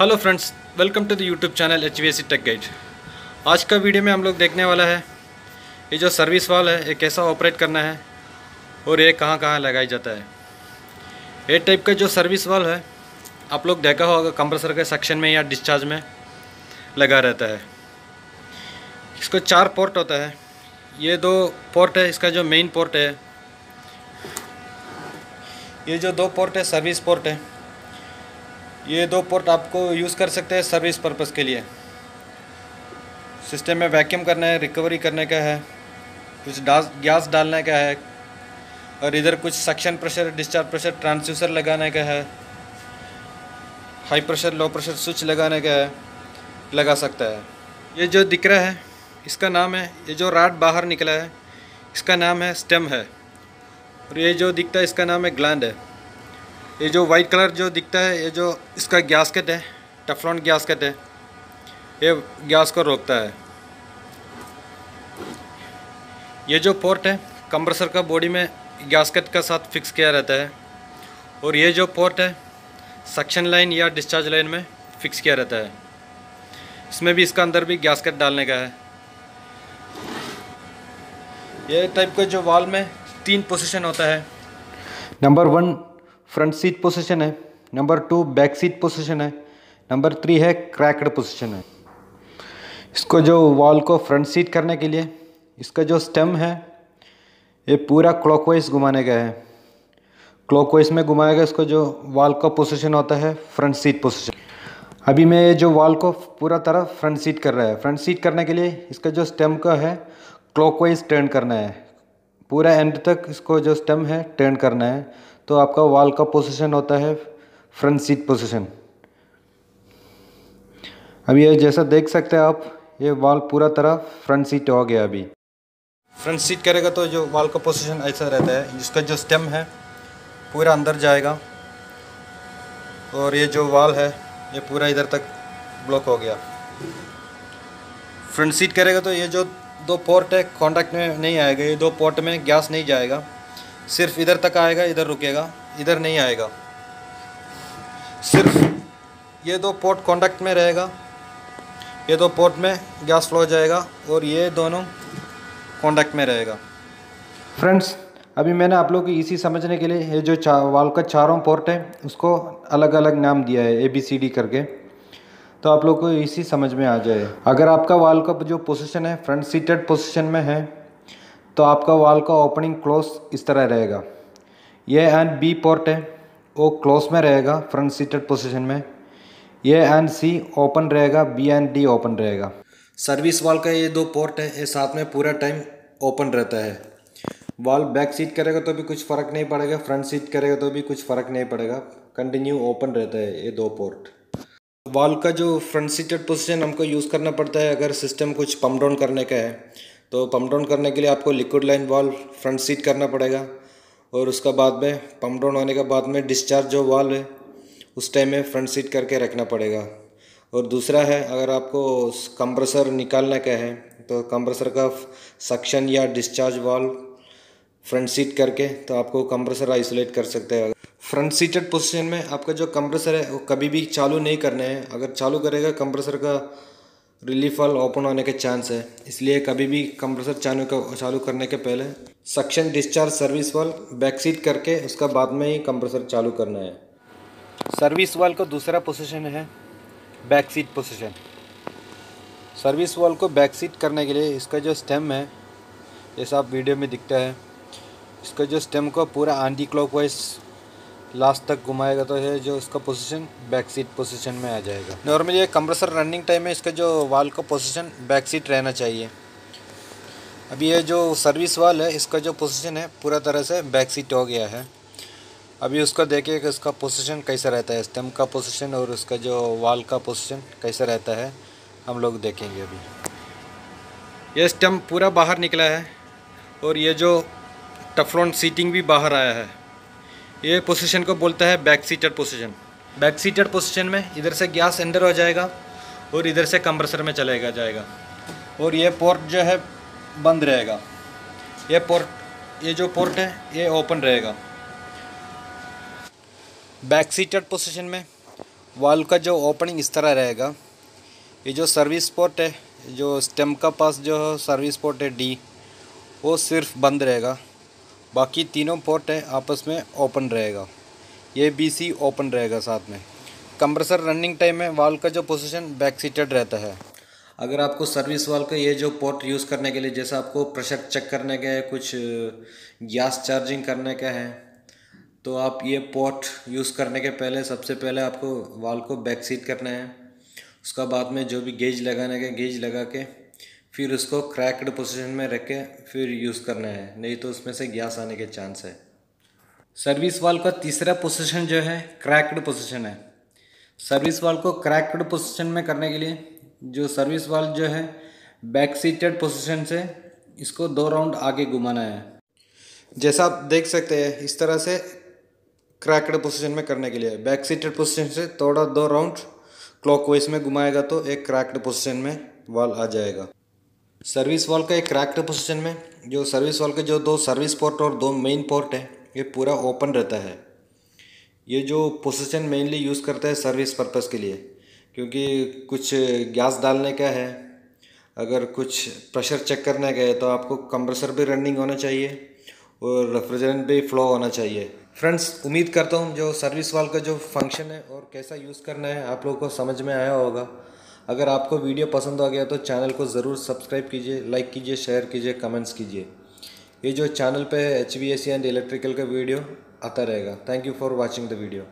Hello friends welcome to the YouTube channel H V tech guide आज का video में हम लोग देखने वाला है, ये जो सर्विस वाल है, ये कैसा ऑपरेट करना है और ये कहाँ कहाँ लगाया जाता है। ये टाइप का जो सर्विस वाल है, आप लोग देखा होगा कंप्रेसर के सेक्शन में या डिस्चार्ज में लगा रहता है। इसको चार पोर्ट होता है, ये दो पोर्ट है, इसका जो मेन पोर्ट है, ये जो दो पोर्ट है सर्विस पोर्ट है ये दो पोर्ट आपको यूज़ कर सकते हैं सर्विस पर्पज़ के लिए। सिस्टम में वैक्यूम करना है रिकवरी करने का है, कुछ गैस डालने का है, और इधर कुछ suction pressure discharge pressure transducer लगाने का है high pressure low pressure switch लगाने का है, लगा सकता है। ये जो दिख रहा है, इसका नाम है, ये जो राड बाहर निकला है, इसका नाम है स्टेम है। और ये जो दिखता है, इसका नाम है ग्लैंड है। ये जो वाइट कलर जो दिखता है, ये जो इसका गैसकेट है टफलॉन गैसकेट है, ये गैस को रोकता है। ये जो पोर्ट है कंप्रेसर का बॉडी में गैसकेट का साथ फिक्स किया रहता है। और ये जो पोर्ट है सक्शन लाइन या डिस्चार्ज लाइन में फिक्स किया रहता है। इसमें भी इसका अंदर भी गैसकेट डालने का है। ये टाइप का जो वाल में तीन पोजीशन होता है। Number one front seat position है, number two back seat position है, नंबर थ्री है क्रैक्ड पोजीशन है। इसको जो वॉल को फ्रंट सीट करने के लिए, इसका जो स्टेम है, ये पूरा क्लॉकवाइज घुमाने का है। क्लॉकवाइज में घुमाया गया इसको जो वॉल का पोजीशन होता है, फ्रंट सीट पोजीशन। अभी मैं ये जो वॉल को पूरा तरह फ्रंट सीट कर रहा है, फ्रंट सीट करने के लिए इसका जो स्टेम का है, क्लॉकवाइज टर्न करना है। पूरा एंड तक इसको जो स्टेम है, टर्न करना है। तो आपका वाल का पोजीशन होता है फ्रंट सीट पोजीशन अभी ये जैसा देख सकते हैं आप, ये वाल पूरा तरह फ्रंट सीट हो गया अभी। फ्रंट सीट करेगा तो जो वॉल का पोजीशन ऐसा रहता है, जिसका जो स्टेम है, पूरा अंदर जाएगा। और ये जो वाल है, ये पूरा इधर तक ब्लॉक हो गया। फ्रंट सीट करेगा तो ये जो दो पोर्ट है कॉन्टैक्ट में नहीं आएगा, ये दो पोर्ट में गैस नहीं जाएगा। सिर्फ़ इधर तक आएगा, इधर रुकेगा, इधर नहीं आएगा। सिर्फ़ ये दो पोर्ट कॉन्टैक्ट में रहेगा, ये दो पोर्ट में गैस फ्लो जाएगा और ये दोनों कॉन्टैक्ट में रहेगा। फ्रेंड्स अभी मैंने आप लोग को इसी समझने के लिए, ये जो वाल का चारों पोर्ट है, उसको अलग अलग नाम दिया है ए बी सी डी करके। तो आप लोग को इसी समझ में आ जाए। अगर आपका वाल का जो पोजीशन है फ्रंट सीटेड पोजीशन में है तो आपका वाल का ओपनिंग क्लोज इस तरह रहेगा। ये एंड बी पोर्ट है, वो क्लोज में रहेगा फ्रंट सीटेड पोजीशन में। ये एंड सी ओपन रहेगा बी एंड डी ओपन रहेगा। सर्विस वाल का ये दो पोर्ट है, ये साथ में पूरा टाइम ओपन रहता है। वाल बैक सीट करेगा तो भी कुछ फ़र्क नहीं पड़ेगा फ्रंट सीट करेगा तो भी कुछ फ़र्क नहीं पड़ेगा। कंटिन्यू ओपन रहता है ये दो पोर्ट वाल का जो फ्रंट सीटेड पोजीशन हमको यूज़ करना पड़ता है, अगर सिस्टम कुछ पम्प डाउन करने का है तो पम्प डाउन करने के लिए आपको liquid line valve front seat करना पड़ेगा। और उसका बाद में पम्प डाउन होने के बाद में डिस्चार्ज जो वाल्व है, उस टाइम में फ्रंट सीट करके रखना पड़ेगा। और दूसरा है, अगर आपको कंप्रेसर निकालने का है तो कंप्रेसर का सक्शन या डिस्चार्ज वाल फ्रंट सीट करके तो आपको कंप्रेसर आइसोलेट कर सकते हैं। फ्रंट सीटेड पोजीशन में आपका जो कंप्रेसर है, वो कभी भी चालू नहीं करने हैं। अगर चालू करेगा कंप्रेसर का रिलीफ वाल ओपन होने के चांस है। इसलिए कभी भी कंप्रेसर चालू का चालू करने के पहले suction discharge service valve backseat करके उसका बाद में ही कंप्रेसर चालू करना है। सर्विस वाल का दूसरा पोजीशन है, बैकसीट पोजीशन। सर्विस वाल को बैकसीट करने के लिए इसका जो स्टेम है जैसा आप वीडियो में दिखता है। इसका जो स्टेम को पूरा एंटी क्लॉकवाइज लास्ट तक घुमाएगा तो है जो इसका पोजीशन बैक सीट पोजीशन में आ जाएगा। नॉर्मली ये कंप्रेसर रनिंग टाइम में इसका जो वाल का पोजीशन बैक सीट रहना चाहिए। अभी ये जो सर्विस वाल है, इसका जो पोजीशन है, पूरा तरह से बैक सीट हो गया है। अभी उसका देखिए कि इसका पोजीशन कैसा रहता है स्टेम का पोजीशन और उसका जो वाल का पोजीशन कैसा रहता है, हम लोग देखेंगे अभी। ये स्टेम पूरा बाहर निकला है और ये जो टफलॉन सीटिंग भी बाहर आया है। ये पोजीशन को बोलता है back seated position back seated position में इधर से गैस अंदर हो जाएगा और इधर से कंप्रेसर में चलेगा, जाएगा। और ये पोर्ट जो है बंद रहेगा। ये पोर्ट ये जो पोर्ट है, ये ओपन रहेगा। बैक सीटेड पोजीशन में वाल का जो ओपनिंग इस तरह रहेगा। ये जो सर्विस पोर्ट है, जो स्टेम का पास जो सर्विस पोर्ट है डी वो सिर्फ़ बंद रहेगा। बाकी तीनों पोर्ट है, आपस में ओपन रहेगा। ये बी सी ओपन रहेगा साथ में। कंप्रेसर रनिंग टाइम में वाल का जो पोजीशन बैक सीटेड रहता है। अगर आपको सर्विस वाल का ये जो पोर्ट यूज़ करने के लिए, जैसे आपको प्रेशर चेक करने का है, कुछ गैस चार्जिंग करने का है तो आप ये पोर्ट यूज़ करने के पहले, सबसे पहले आपको वाल को बैक सीट करना है। उसका बाद में जो भी गेज लगाने का गेज लगा के फिर उसको क्रैक्ड पोजीशन में रख के फिर यूज़ करना है, नहीं तो उसमें से गैस आने के चांस है। सर्विस वाल का तीसरा पोजीशन जो है, क्रैक्ड पोजीशन है। सर्विस वाल को क्रैक्ड पोजीशन में करने के लिए जो सर्विस वाल जो है, बैक सीटेड पोजीशन से इसको दो राउंड आगे घुमाना है। जैसा आप देख सकते हैं, इस तरह से क्रैक्ड पोजीशन में करने के लिए, बैक सीटेड पोजीशन से थोड़ा दो राउंड क्लॉकवाइज में घुमाएगा तो एक क्रैक्ड पोजीशन में वाल आ जाएगा। सर्विस वाल का एक क्रैक्ड पोजीशन में, जो सर्विस वाल के जो दो सर्विस पोर्ट और दो मेन पोर्ट है, ये पूरा ओपन रहता है। ये जो पोजीशन मेनली यूज़ करता है सर्विस पर्पज़ के लिए, क्योंकि कुछ गैस डालने का है, अगर कुछ प्रेशर चेक करने का है तो आपको कंप्रेसर भी रनिंग होना चाहिए और रेफ्रिजरेंट भी फ्लो होना चाहिए। फ्रेंड्स, उम्मीद करता हूँ जो सर्विस वाल का जो फ़ंक्शन है और कैसा यूज़ करना है, आप लोगों को समझ में आया होगा। अगर आपको वीडियो पसंद आ गया तो चैनल को ज़रूर सब्सक्राइब कीजिए लाइक कीजिए शेयर कीजिए कमेंट्स कीजिए। ये जो चैनल पे है H V S and electrical का वीडियो आता रहेगा। Thank you for watching the video